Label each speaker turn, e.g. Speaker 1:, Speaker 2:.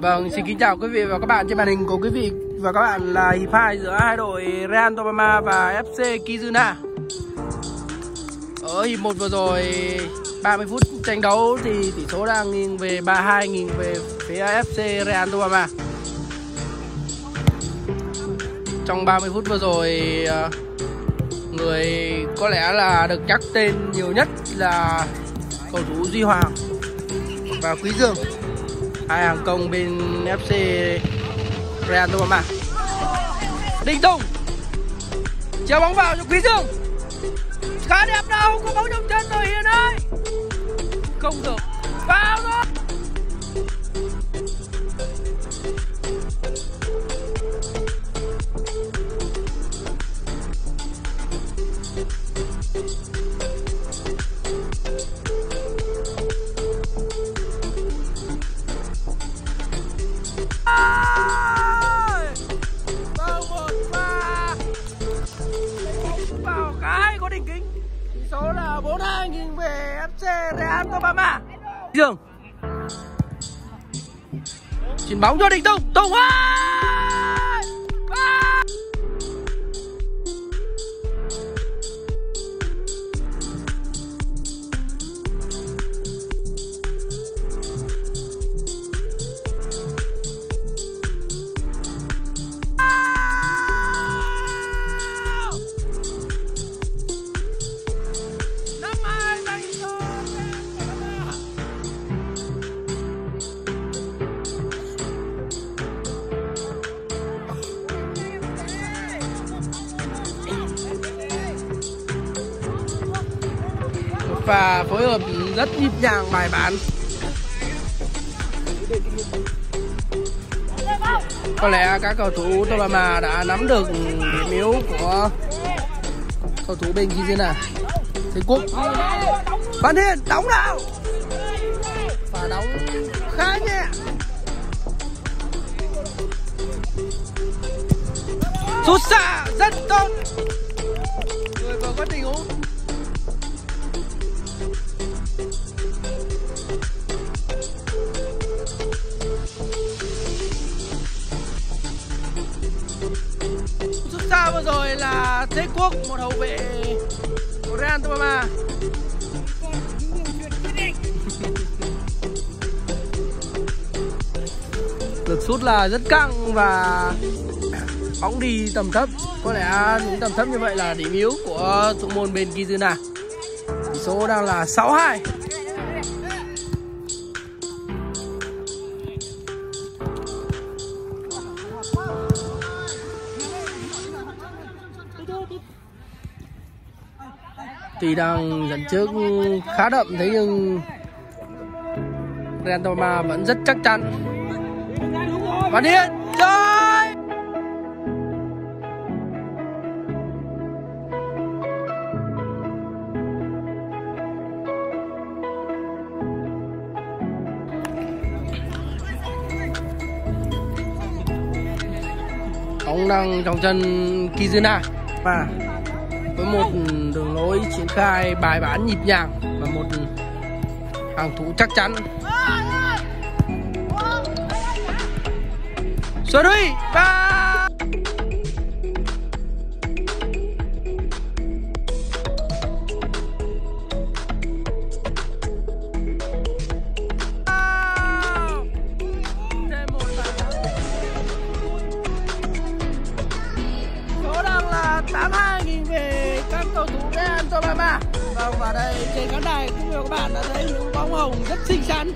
Speaker 1: Vâng, xin kính chào quý vị và các bạn trên màn hình của quý vị và các bạn là hiệp hai giữa hai đội Real Tobama và FC Kizuna. Ở hiệp 1 vừa rồi 30 phút tranh đấu thì tỷ số đang nghiêng về 3-2 nghiêng về phía FC Real Tobama. Trong 30 phút vừa rồi ờ, người có lẽ là được nhắc tên nhiều nhất là cầu thủ Duy Hoàng và Quý Dương hai hàng công bên FC Real đúng không ạ? Đình Tùng. Chéo bóng vào cho Quý Dương. Khá đẹp đâu, có bóng trong chân rồi Hiền ơi. Không được. Vào rồi. Real Obama. Dương. Chuyền bóng cho Đình Tùng Tùng ơi và phối hợp rất nhịp nhàng bài bản. Có lẽ các cầu thủ Tolama đã nắm được điểm yếu của cầu thủ bên Kizuna Thế Quốc. Văn Hiền đóng nào. Và đóng khá nhẹ. Sút xa, rất tốt. Vừa rồi là Thế Quốc, một hậu vệ của Real Tobama lực sút là rất căng và bóng đi tầm thấp. Có lẽ những tầm thấp như vậy là điểm yếu của thủ môn bên Kizuna tỷ số đang là 6-2 tuy đang dẫn trước khá đậm, thế nhưng Real Toma vẫn rất chắc chắn. Và điện chơi bóng đang trong chân Kizuna. Và với một đường lối triển khai bài bản nhịp nhàng và một hàng thủ chắc chắn. Xuân Huy, ba! Cầu thủ Real ba. Vâng và đây, trên khán đài, cũng như các bạn đã thấy những bóng hồng rất xinh xắn